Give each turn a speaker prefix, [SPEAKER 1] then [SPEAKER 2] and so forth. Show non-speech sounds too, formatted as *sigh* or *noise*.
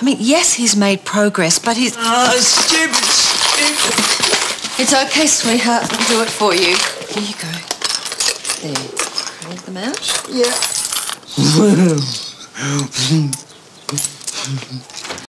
[SPEAKER 1] I mean, yes, he's made progress, but he's...
[SPEAKER 2] Ah, stupid, stupid.
[SPEAKER 1] It's okay, sweetheart. I'll do it for you. Here you go. There. Hold them out.
[SPEAKER 2] Yeah. *laughs*